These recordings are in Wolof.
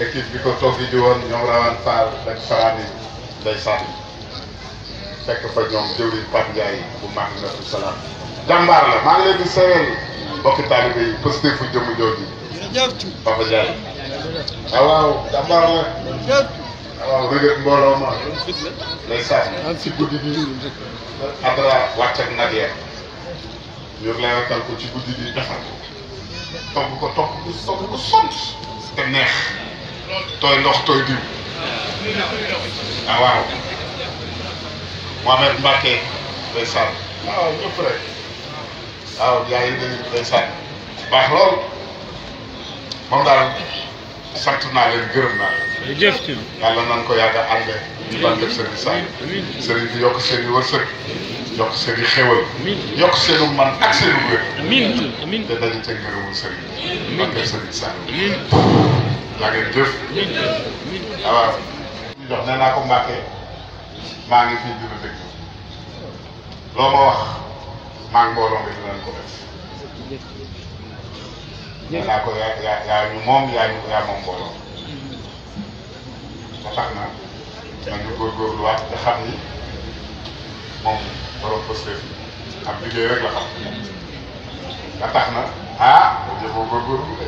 équipe bi ko toog di woon ñoom rawaan Fall ak Farane yi day sànni fekk fa ñoom jëwriñ Pape Ndiaye bu mag na fi salaam jàmbaar la maa ngi leen di seereel mbokki taalibe yi posté fu jëmm jooju Papa Ndiaye ah waaw jàmbaar la ah waaw rëgët mbooloo ma day sànni si guddi bi Adra wàcc ak nag ya ñu leeral ko ci guddi bi defar ko togg ko togg bu soog bu sont te neex tooy ndox tooy diw ah waaw Mohamed Mbacke day sànn waaw ñëpp rek waaw yaa ngi dégg day sànn baax lool moom daal sant naa leen gërëm naa leen. jëf ci yàlla nan ko yàgg a ànd ci barkeb sëriñ Saay sëriñ bi yokk seen i wërsëg yokk seen i xéwal yokk seen u man ak seen u wér te dañu ca ngërëmul sëriñ bi barkeb sëriñ Saay yaa ngeen jëf waaw jox nee naa ko Mbàkke maa ngi fii dina dëgg loo ma wax maa ngi mbooloo mi dinañ ko def nee naa ko yaa yaa yaa ñu moom yaa ñu yaa moom mbooloo ba tax na nañu góorgóorluwaat te xam ni moom borom Pastef am liggéey rek la xam ba tax na ah boo jëfoo góorgóorlu de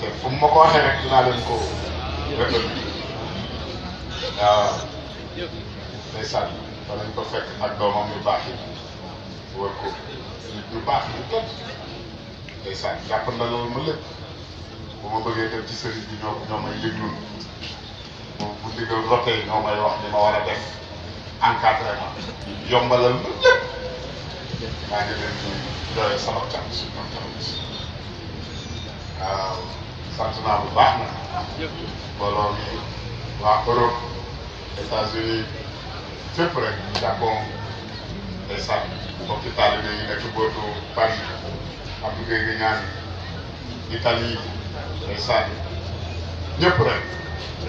te fu mu ma ko waxee rek dinaa leen ko rëkkal waaw ndeysaan fa lañ ko fekk ak doomam yu baax yi wër ko nit ñu baax ñu tëdd ndeysaan jàpp na loolu ma lépp bu ma bëggee dem ci sëriñ bi ñoo ñoo may yëglul bu bu ndigal rotee ñoo may wax li ma war a def encadré ma yombalal ma lépp maa ngi leen di doyal sama cant si ñoom tamit waaw sant naa bu baax nag mbooloo mi waa Europe États-Unis fépp rek Japon day sàmm mbokki taalibe yi nekk bootu Paris am ngay nga ñaan Italie day sàmm ñëpp rek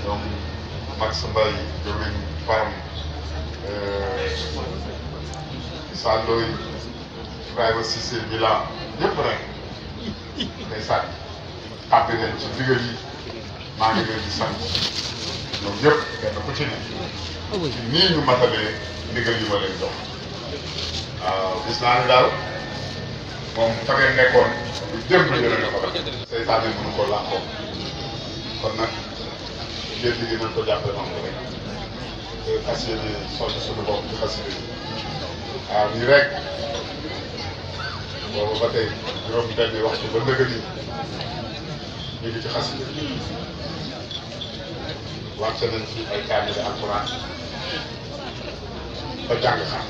ñoom Max Mbaye jëwriñ Faram Sandoy Ibrahima Cissé Milan ñëpp rek day sànni àgg leen ci ndigal yi maa ngi leen di sant ñoom ñëpp kenn ku ci ne ci nii ñu matalee ndigal yi ma leen jox waaw gis naa ne daal moom fa ngeen nekkoon lu jëm ba yore nga ko def seytaan yi mënu ko làqoo kon nag yéen liggéey nañ ko jàppee noonu rek fas yéene soññ suñu bopp ci xasida yi waaw nii rek boobu ba tey juróom benni waxtu ba nëgë ni ñu ngi ci xasida wàcce nañ ci ay kaamil alquran ba jàng xam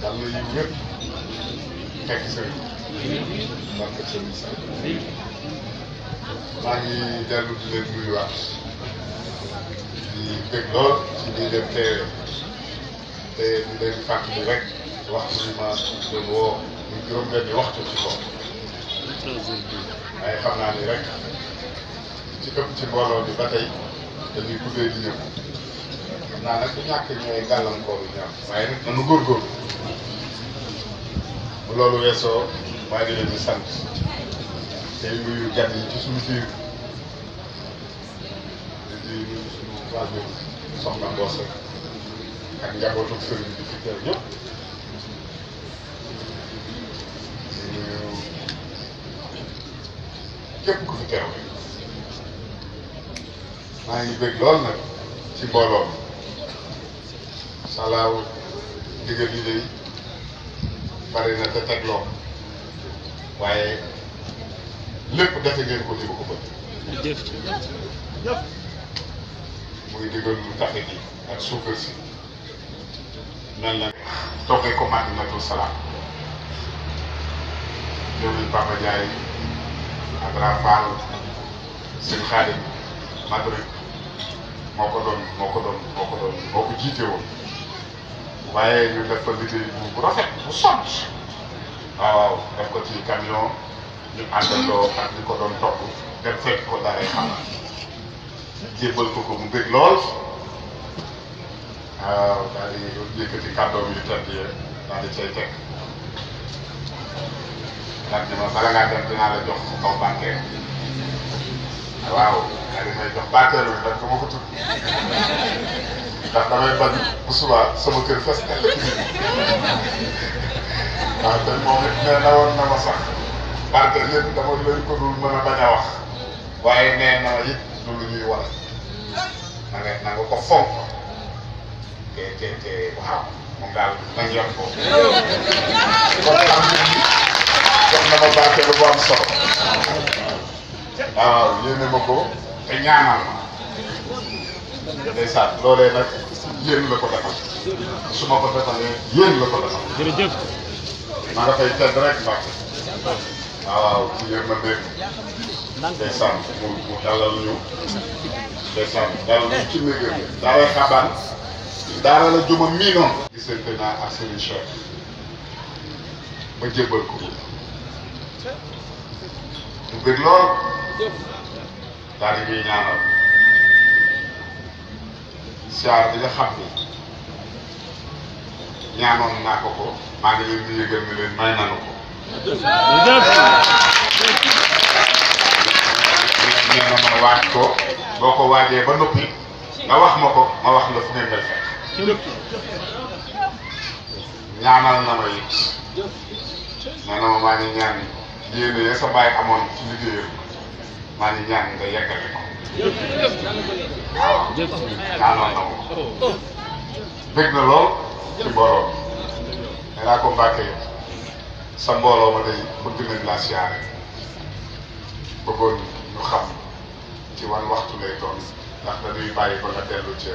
dal na yiw yëpp fekk sëriñ barke sëriñ sa maa ngi dellu di leen nuyuwaat di bég lool ci ñuy dem teewe te di leen fàttali rek waxtu bi ma doon woo ñu juróom-benni waxtu ci kaw waaye xam naa ni rek ci ëpp ci mbooloo bi ba tey dañuy guddee di ñëw xam naa nag bu ñàkk ñooy gàllankoor yu ñaar waaye nag nanu góorgóorlu bu loolu weesoo maa ngi leen di sant tey nuyu gan yi ci suñu biir di nuyu suñu waajur soxna Mboose ak njabootu sëriñ bi fi teew yëpp di nuyu képp ku fi teew maa ngi bëgg lool nag ci mbooloo mi salaaw ndigal yi day bari na te teg loo waaye lépp defe ngeen ko ni ma ko bëgg muy digal lu taxe gi ak suukar si nan la toggee ko Madinatul Salaam ñoom ñu Papa Ndiaye ak Rafal seen xaalis Madrid moo ko doon moo ko doon moo ko doon moo ko jiite woon waaye ñu def ko liggéey bu rafet bu sot waaw def ko ci camion ñu àndandoo ak ñu ko doon togg dem fekk ko daaree xam jébbal ko ko mu bëgg lool waaw daal di yëkkati kàddoom yu tedd yi daal di cay teg daal di ma bala ngaa dem dinaa la jox kaw bànkee waaw daal di may jox bànkeelu bi nag du ma ko tudd ndax damay bañ bu subaa sama kër fes na lekk nit waaw te moom it nee na woon na ma sax barke yëpp dama leen ko dul mën a bañ a wax waaye nee na it du lu ñuy waral na nga na nga ko fonk te te te waaw moom daal nañ yem ko kon am na ni jox na ma barkeelu bu am solo waaw yéene ma ko te ñaanal ma ndeysaan loolee nag yéen la ko defal su ma ko defalee yéen la ko defal jërëjëf ma nga fay tedd rek mbàkk waaw ci yërmandeem ndeysaan mu mu dalal ñu ndeysaan dara lu ci néegam daaray xabaan daara la juma mii noonu gisante naa ak Serigne Cheikh ma jébbal ko mu bëgg lool daal di ñuy ñaanal siyaar bi nga xam ni ñaanoon naa ko ko maa ngi leen di yëgal ne leen may nanu ko nee na ma waaj ko boo ko waajee ba noppi nga wax ma ko ma wax la fu ngeen koy fekk ñaanal na ma it nee na ma maa ngi ñaan yéene ya sa bàyyi amoon ci liggéeyam maa ngi ñaan nga yeggale ko waaw ñaanal na ma ko dégg na lool ci mbooloo nee naa ko Mbàkke sa mbooloo ma day bëgg nañ laa siyaare bëggoon ñu xam ci wan waxtu lay doon ndax dañuy bàyyi ba nga dellu ca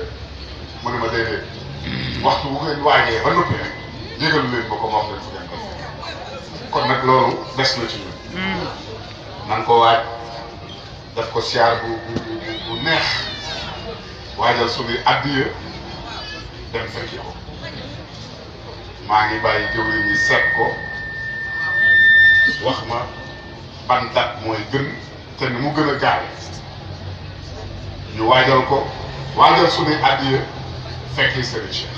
mu ne ma déedéet waxtu bu ngeen waajee ba noppi rek yëgal leen ba ko ma wax leen fu ngeen ko kon nag loolu des na ci ñun nan ko waaj daf ko siyaar bu bu bu neex waajal suñuy addiya dem fekki ko maa ngi bàyyi jëwriñ ñi seet ko wax ma ban date mooy gën te ni mu gën a gaaw ñu waajal ko waajal suñuy addiya fekki Serigne Cheikh